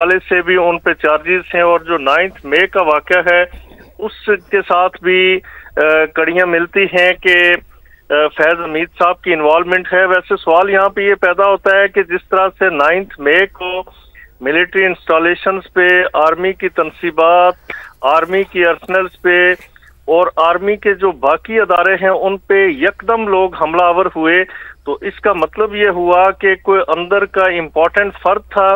वाले से भी उन पे चार्जेस हैं और जो नाइन्थ मे का वाक़ है, उसके साथ भी कड़ियाँ मिलती हैं कि फैज हमीद साहब की इन्वॉलमेंट है। वैसे सवाल यहाँ पे ये पैदा होता है कि जिस तरह से नाइन्थ मे को मिलिट्री इंस्टॉलेशन पे आर्मी की तनसीबात आर्मी की अर्सनल्स पे और आर्मी के जो बाकी अदारे हैं, उन पे यकदम लोग हमलावर हुए। तो इसका मतलब ये हुआ कि कोई अंदर का इम्पोर्टेंट फर्द था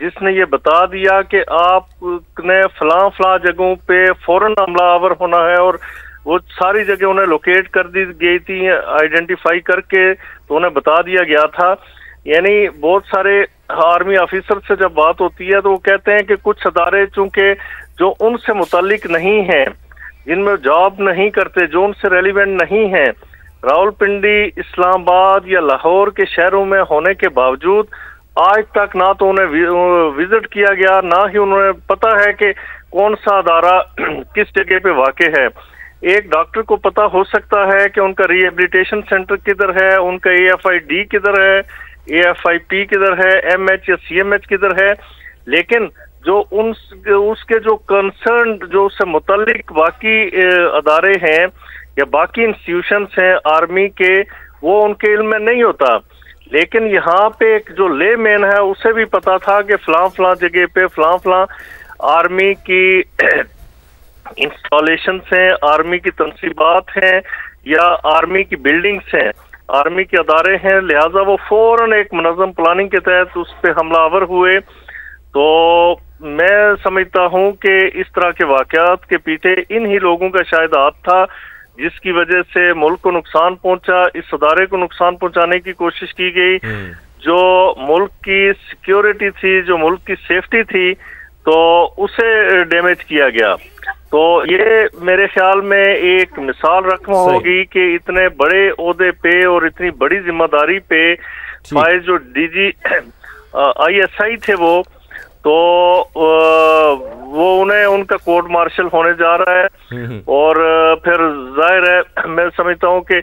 जिसने ये बता दिया कि आपने फला फला जगहों पे फ़ौरन हमलावर होना है और वो सारी जगह उन्हें लोकेट कर दी गई थी आइडेंटिफाई करके तो उन्हें बता दिया गया था। यानी बहुत सारे आर्मी ऑफिसर से जब बात होती है तो वो कहते हैं कि कुछ अदारे चूँकि जो उनसे मुतलिक नहीं हैं, जिनमें जॉब नहीं करते, जो उनसे रेलिवेंट नहीं है, रावलपिंडी, इस्लामाबाद या लाहौर के शहरों में होने के बावजूद आज तक ना तो उन्हें विज़िट किया गया, ना ही उन्हें पता है कि कौन सा अदारा किस जगह पे वाक़ है। एक डॉक्टर को पता हो सकता है कि उनका रिहेबिलिटेशन सेंटर किधर है, उनका ए एफ़ आई डी किधर है ए एफ़ आई पी किधर है एम एच या सी एम एच किधर है। लेकिन जो उन, उसके जो कंसर्न जो उससे मुतलिक बाकी अदारे हैं या बाकी इंस्टीट्यूशन हैं आर्मी के, वो उनके इल्म में नहीं होता। लेकिन यहाँ पे एक जो ले मैन है, उसे भी पता था कि फलां फलां जगह पे, फलां फलां आर्मी की इंस्टॉलेशन हैं, आर्मी की तनसीबात हैं, या आर्मी की बिल्डिंग्स हैं। आर्मी के अदारे हैं, लिहाजा वो फ़ौरन एक मनजम प्लानिंग के तहत उस पर हमलावर हुए। तो मैं समझता हूँ कि इस तरह के वाकयात के पीछे इन ही लोगों का शायद हाथ था जिसकी वजह से मुल्क को नुकसान पहुँचा इस अदारे को नुकसान पहुँचाने की कोशिश की गई। हम्म। जो मुल्क की सिक्योरिटी थी जो मुल्क की सेफ्टी थी तो उसे डैमेज किया गया। तो ये मेरे ख्याल में एक मिसाल रकम होगी कि इतने बड़े ओहदे पे और इतनी बड़ी ज़िम्मेदारी पे फाइज जो डीजी आईएसआई थे वो तो वो उन्हें उनका कोर्ट मार्शल होने जा रहा है। हम्म, हम्म। और फिर ज़ाहिर है मैं समझता हूँ कि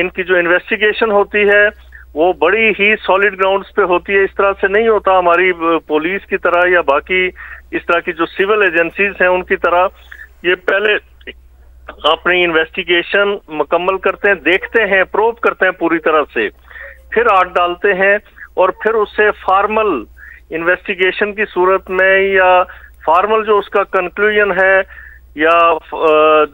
इनकी जो इन्वेस्टिगेशन होती है वो बड़ी ही सॉलिड ग्राउंड्स पे होती है। इस तरह से नहीं होता हमारी पुलिस की तरह या बाकी इस तरह की जो सिविल एजेंसीज हैं उनकी तरह। ये पहले अपनी इन्वेस्टिगेशन मुकम्मल करते हैं देखते हैं प्रोव करते हैं पूरी तरह से। फिर आठ डालते हैं और फिर उससे फॉर्मल इन्वेस्टिगेशन की सूरत में या फॉर्मल जो उसका कंक्लूजन है या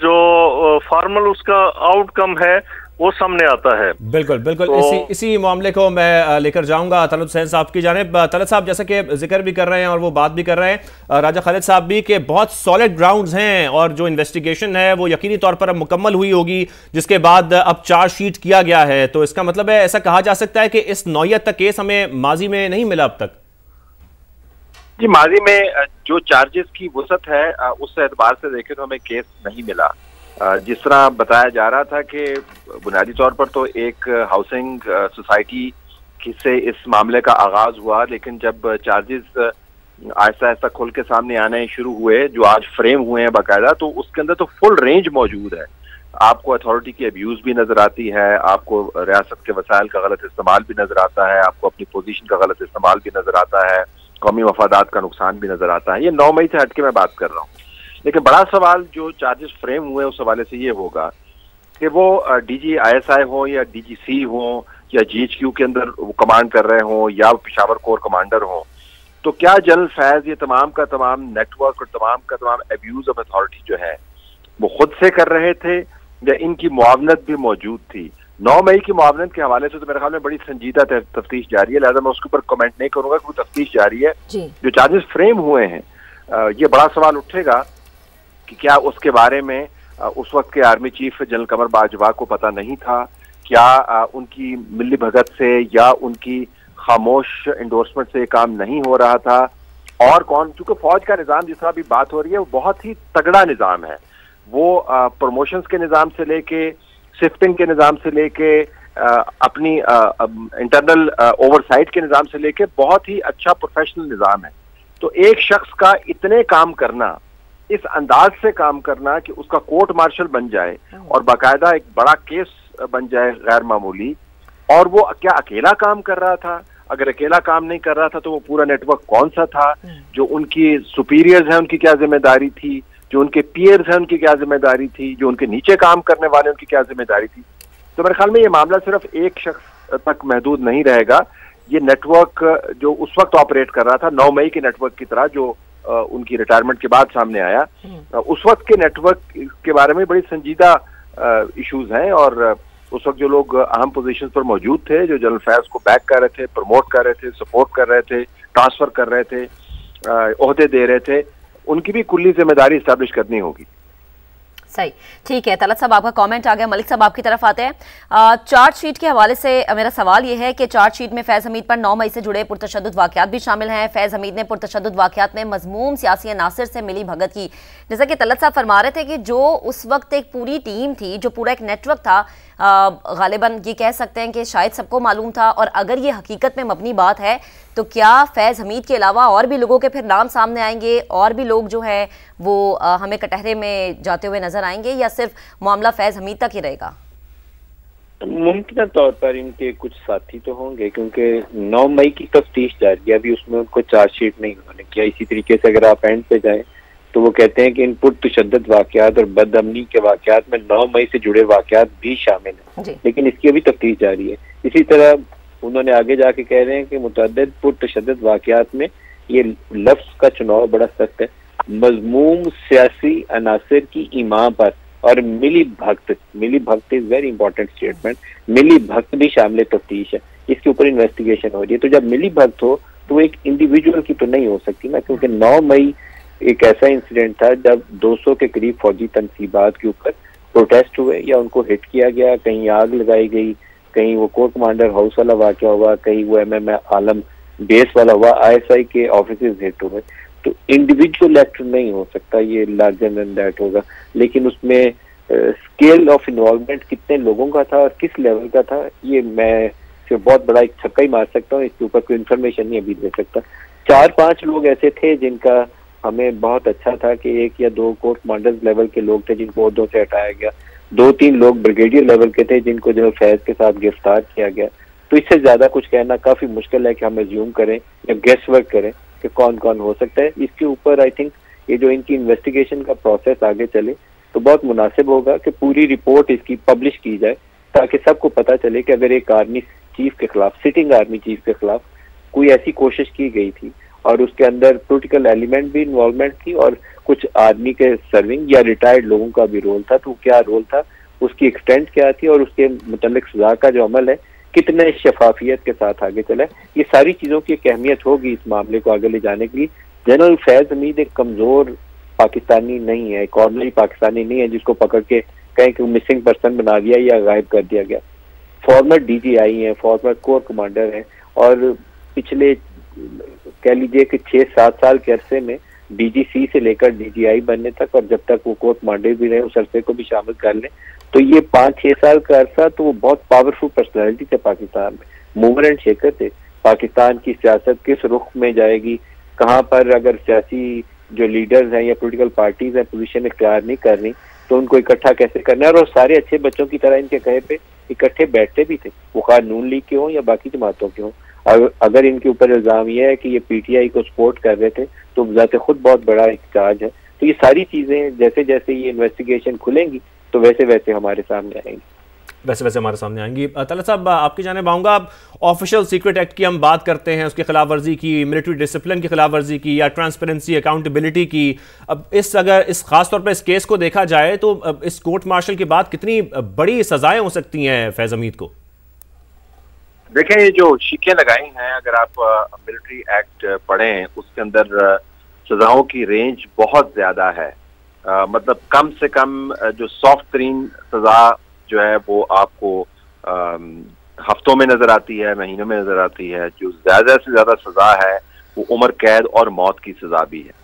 जो फॉर्मल उसका आउटकम है वो सामने आता है। बिल्कुल बिल्कुल। तो, इसी इसी मामले को मैं लेकर जाऊँगा। तलत हुसैन साहब की जाने तलत साहब जैसे कि ज़िक्र भी कर रहे हैं और वो बात भी कर रहे हैं राजा खालिद साहब भी कि बहुत सॉलिड ग्राउंड्स हैं और जो इन्वेस्टिगेशन है वो यकीनी तौर पर अब मुकम्मल हुई होगी जिसके बाद अब चार्जशीट किया गया है। तो इसका मतलब है ऐसा कहा जा सकता है कि इस नौयत तक केस हमें माजी में नहीं मिला अब तक। जी, माजी में जो चार्जेस की वसत है उस एतबार से देखें तो हमें केस नहीं मिला। जिस तरह बताया जा रहा था कि बुनियादी तौर पर तो एक हाउसिंग सोसाइटी से इस मामले का आगाज़ हुआ, लेकिन जब चार्जेस आहिस्ता आहिस्ता खुल के सामने आने शुरू हुए, जो आज फ्रेम हुए हैं बाकायदा तो उसके अंदर तो फुल रेंज मौजूद है। आपको अथॉरिटी की अब्यूज भी नज़र आती है, आपको रियासत के वसायल का गलत इस्तेमाल भी नज़र आता है, आपको अपनी पोजीशन का गलत इस्तेमाल भी नज़र आता है। कौमी मफादात का नुकसान भी नज़र आता है। ये नौ मई से हटके मैं बात कर रहा हूँ। लेकिन बड़ा सवाल जो चार्जेस फ्रेम हुए उस हवाले से ये होगा कि वो डीजी आईएसआई हो या डीजीसी हो या जीएचक्यू के अंदर वो कमांड कर रहे हों या पिशावर कोर कमांडर हो तो क्या जनरल फैज ये तमाम का तमाम नेटवर्क और तमाम का तमाम एब्यूज ऑफ़ अथॉरिटी जो है, वो खुद से कर रहे थे या इनकी मुआवनत भी मौजूद थी? नौ मई की मुआवनत के हवाले से तो मेरे ख्याल में बड़ी संजीदा तफ्तीश जारी है। लिहाजा मैं उसके ऊपर कमेंट नहीं करूँगा कि वो तफ्तीश जारी है। जो। चार्जेस फ्रेम हुए हैं ये बड़ा सवाल उठेगा कि क्या उसके बारे में उस वक्त के army chief general Qamar Bajwa को पता नहीं था? क्या उनकी मिली भगत से या उनकी खामोश इंडोर्समेंट से काम नहीं हो रहा था? और कौन? चूँकि फौज का निज़ाम जिस तरह अभी बात हो रही है वो बहुत ही तगड़ा निज़ाम है। वो प्रमोशंस के निज़ाम से लेके शिफ्टिंग के निज़ाम से लेके अपनी इंटरनल ओवरसाइट के निज़ाम से लेके बहुत ही अच्छा प्रोफेशनल निज़ाम है। तो एक शख्स का इतने काम करना, इस अंदाज से काम करना कि उसका कोर्ट मार्शल बन जाए। और बाकायदा एक बड़ा केस बन जाए गैर मामूली, और वो क्या अकेला काम कर रहा था? अगर अकेला काम नहीं कर रहा था तो वो पूरा नेटवर्क कौन सा था? जो उनकी सुपीरियर्स हैं, उनकी क्या ज़िम्मेदारी थी? जो उनके पियर्स हैं उनकी क्या ज़िम्मेदारी थी जो उनके नीचे काम करने वाले उनकी क्या ज़िम्मेदारी थी। तो मेरे ख्याल में ये मामला सिर्फ़ एक शख्स तक महदूद नहीं रहेगा। ये नेटवर्क जो उस वक्त ऑपरेट कर रहा था नौ मई के नेटवर्क की तरह जो उनकी रिटायरमेंट के बाद सामने आया। हम्म। उस वक्त के नेटवर्क के बारे में बड़ी संजीदा इश्यूज़ हैं और उस वक्त जो लोग अहम पोजीशन पर मौजूद थे जो जनरल फैज को बैक कर रहे थे प्रमोट कर रहे थे सपोर्ट कर रहे थे ट्रांसफ़र कर रहे थे अहदे दे रहे थे उनकी भी कुल्ली ज़िम्मेदारी स्टैब्लिश करनी होगी। सही। ठीक है, तलत साहब, आपका कमेंट आ गया। मलिक साहब, आपकी तरफ़ आते हैं। चार्जशीट के हवाले से मेरा सवाल यह है कि चार्जशीट में फैज हमीद पर नौ मई से जुड़े पुरतशद वाकत भी शामिल हैं। फैज हमीद ने पुरतशद वाकत में मजमूम सियासी अनासर से मिली भगत की। जैसा कि तलत साहब फरमा रहे थे कि जो उस वक्त एक पूरी टीम थी, जो पूरा एक नेटवर्क था गालिबा, ये कह सकते हैं कि शायद सबको मालूम था। और अगर ये हकीकत में मबनी बात है तो क्या फैज़ हमीद के अलावा और भी लोगों के फिर नाम सामने आएँगे? और भी लोग जो है वो हमें कटहरे में जाते हुए नज़र आएँगे या सिर्फ़ मामला फैज़ हमीद तक ही रहेगा? मुमकिन तौर पर इनके कुछ साथी तो होंगे क्योंकि 9 मई की तफ्तीश जारी है। अभी उसमें उनको चार्जशीट नहीं उन्होंने किया। इसी तरीके से अगर आप एंड पे जाएँ तो वो कहते हैं कि इन पुरतशद वाकत और बदअमनी के वाकत में नौ मई से जुड़े वाकत भी शामिल हैं। लेकिन इसकी अभी तफ्तीश जारी है। इसी तरह उन्होंने आगे जाके कह रहे हैं कि मुतद पुरतशद वाकत में ये लफ्ज का चुनाव बड़ा सख्त है। मजमूम सियासी अनासर की इमाम पर और मिली भक्त मिली भक्त इज़ वेरी इंपॉर्टेंट स्टेटमेंट मिली भक्त भी शामिल तफ्तीश है। इसके ऊपर इन्वेस्टिगेशन हो रही है। तो जब मिली भक्त हो तो वो एक इंडिविजुअल की तो नहीं हो सकती ना, क्योंकि नौ मई एक ऐसा इंसिडेंट था जब 200 के करीब फौजी तनसीबात के ऊपर प्रोटेस्ट हुए या उनको हिट किया गया, कहीं आग लगाई गई कहीं वो कोर्ट कमांडर हाउस वाला वाक्य हुआ, कहीं वो एम एम आलम बेस वाला हुआ आईएसआई के ऑफ़िस हिट हुए तो इंडिविजुअल एक्ट नहीं हो सकता, ये लार्जर देन दैट होगा। लेकिन उसमें स्केल ऑफ़ इन्वॉल्वमेंट कितने लोगों का था और किस लेवल का था, ये मैं सिर्फ़ बहुत बड़ा एक छक्का ही मार सकता हूँ, इसके ऊपर कोई इन्फॉर्मेशन नहीं अभी दे सकता। चार पाँच लोग ऐसे थे जिनका हमें बहुत अच्छा था कि एक या दो कोर्ट कमांडर्स लेवल के लोग थे जिनको उहदों से हटाया गया। दो तीन लोग ब्रिगेडियर लेवल के थे जिनको जो फैज के साथ गिरफ़्तार किया गया। तो इससे ज़्यादा कुछ कहना काफ़ी मुश्किल है कि हम एज्यूम करें या गेस्ट वर्क करें कि कौन कौन हो सकता है। इसके ऊपर आई थिंक ये जो इनकी इन्वेस्टिगेशन का प्रोसेस आगे चले तो बहुत मुनासिब होगा कि पूरी रिपोर्ट इसकी पब्लिश की जाए, ताकि सबको पता चले कि अगर एक आर्मी चीफ के खिलाफ सिटिंग आर्मी चीफ के खिलाफ कोई ऐसी कोशिश की गई थी और उसके अंदर पोलिटिकल एलिमेंट भी इन्वॉल्वमेंट थी और कुछ आर्मी के सर्विंग या रिटायर्ड लोगों का भी रोल था तो क्या रोल था, उसकी एक्सटेंट क्या थी और उसके मुतलक सजा का जो अमल है, कितने शफाफियत के साथ आगे चला ये सारी चीज़ों की एक अहमियत होगी इस मामले को आगे ले जाने के लिए। जनरल फैज हमीद एक कमज़ोर पाकिस्तानी नहीं है, एक ऑर्डनरी पाकिस्तानी नहीं है, जिसको पकड़ के कहीं कि मिसिंग पर्सन बना दिया या गायब कर दिया गया। फॉर्मर डी जी आई है फॉर्मर कोर कमांडर है और पिछले कह लीजिए कि छह सात साल के अरसे में डीजीसी से लेकर डीजीआई बनने तक और जब तक वो कोर्ट मांडे भी रहे, उस अरसे को भी शामिल कर लें तो ये पाँच, छह साल का अरसा तो वो बहुत पावरफुल पर्सनैलिटी थे पाकिस्तान में। मूवर एंड शेकर थे। पाकिस्तान की सियासत किस रुख में जाएगी? कहाँ पर अगर सियासी जो लीडर्स हैं या पोलिटिकल पार्टीज़ हैं पोजिशन इख्तियार नहीं कर रही तो उनको इकट्ठा कैसे करना है? और सारे अच्छे बच्चों की तरह इनके कहे पे इकट्ठे बैठते भी थे। वो खान नून लीग के हों या बाकी जमातों के हों। अगर इनके ऊपर इल्ज़ाम यह है कि ये पीटीआई को सपोर्ट कर रहे थे तो जाते खुद बहुत बड़ा एक चार्ज है। तो ये सारी चीज़ें जैसे जैसे ये इन्वेस्टिगेशन खुलेंगी तो वैसे वैसे हमारे सामने आएँगी। वैसे वैसे हमारे सामने आएँगी। तला साहब, आपकी जाने आऊँगा ऑफिशियल सीक्रेट एक्ट की हम बात करते हैं, उसकी खिलाफ वर्जी की मिलिट्री डिसिप्लिन की खिलाफ वर्जी की, या ट्रांसपेरेंसी अकाउंटेबिलिटी की। अब इस, अगर इस खास तौर पर इस केस को देखा जाए तो इस कोर्ट मार्शल के बाद कितनी बड़ी सजाएँ हो सकती हैं, फैज़ अमीद को? देखें ये जो शिकें लगाई हैं अगर आप मिलिट्री एक्ट पढ़ें उसके अंदर सजाओं की रेंज बहुत ज़्यादा है। आ, मतलब कम से कम जो सॉफ्ट तरीन सजा जो है वो आपको आ, हफ्तों में नज़र आती है महीनों में नज़र आती है। जो ज़्यादा से ज़्यादा सजा है वो उम्र कैद और मौत की सजा भी है।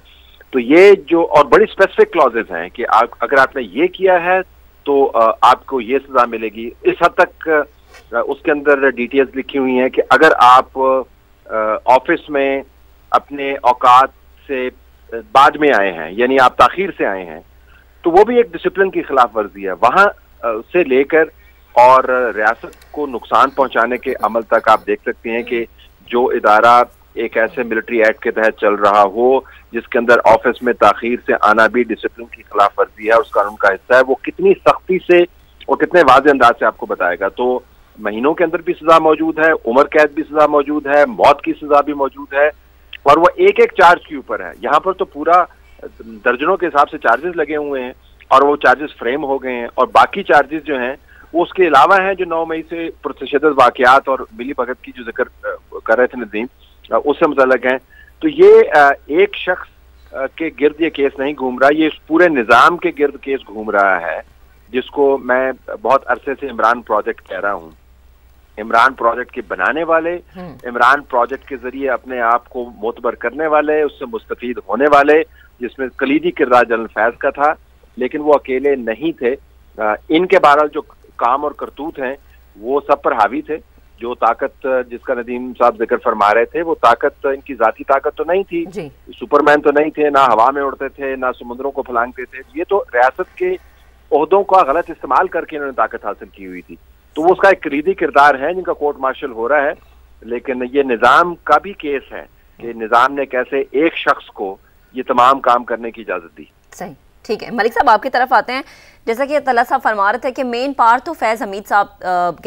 तो ये जो और बड़ी स्पेसिफिक क्लॉजेज हैं कि आप अगर आपने ये किया है तो आपको ये सजा मिलेगी। इस हद तक उसके अंदर डिटेल्स लिखी हुई हैं कि अगर आप ऑफ़िस में अपने औकात से बाद में आए हैं, यानी आप ताखिर से आए हैं तो वो भी एक डिसिप्लिन की खिलाफ वर्जी है। वहाँ से लेकर और रियासत को नुकसान पहुँचाने के अमल तक आप देख सकते हैं कि जो इदारा एक ऐसे मिलिट्री एक्ट के तहत चल रहा हो, जिसके अंदर ऑफ़िस में ताखिर से आना भी डिसिप्लिन की खिलाफ वर्जी है उस कानून का हिस्सा है, वो कितनी सख्ती से और कितने वाज अंदाज से आपको बताएगा। तो महीनों के अंदर भी सजा मौजूद है, उम्र कैद भी सजा मौजूद है, मौत की सजा भी मौजूद है, और वो एक एक चार्ज के ऊपर है। यहाँ पर तो पूरा, दर्जनों के हिसाब से चार्जेस लगे हुए हैं, और वो चार्जेस फ्रेम हो गए हैं, और बाकी चार्जेस जो हैं, वो उसके अलावा हैं जो नौ मई से प्रतिशत वाकयात और मिली भगत की जो ज़िक्र कर रहे थे नदीम उससे मुतलक हैं। तो ये एक शख्स के गिर्द ये केस नहीं घूम रहा, ये इस पूरे निज़ाम के गिर्द केस घूम रहा है, जिसको मैं बहुत अरसे से इमरान प्रोजेक्ट कह रहा हूँ। इमरान प्रोजेक्ट के बनाने वाले हम्म। इमरान प्रोजेक्ट के ज़रिए अपने आप को मोतबर करने वाले उससे मुस्तफ़ होने वाले जिसमें कलीदी किरदार जनरल फैज का था लेकिन वो अकेले नहीं थे। इनके बहरहाल जो काम और करतूत हैं वो सब पर हावी थे। जो ताकत जिसका नदीम साहब ज़िक्र फरमा रहे थे वो ताकत इनकी जाती ताकत तो नहीं थी। सुपरमैन तो नहीं थे ना हवा में उड़ते थे ना समुद्रों को फलांगते थे। ये तो रियासत के अहदों का गलत इस्तेमाल करके इन्होंने ताकत हासिल की हुई थी। तो वो उसका एक करीदी किरदार है जिनका कोर्ट मार्शल हो रहा है, लेकिन ये निज़ाम का भी केस है कि निज़ाम ने कैसे एक शख्स को ये तमाम काम करने की इजाज़त दी। सही, ठीक है। मलिक साहब, आपकी तरफ़ आते हैं। जैसा कि तला साहब फरमा रहे थे कि मेन पार तो फैज़ हमीद साहब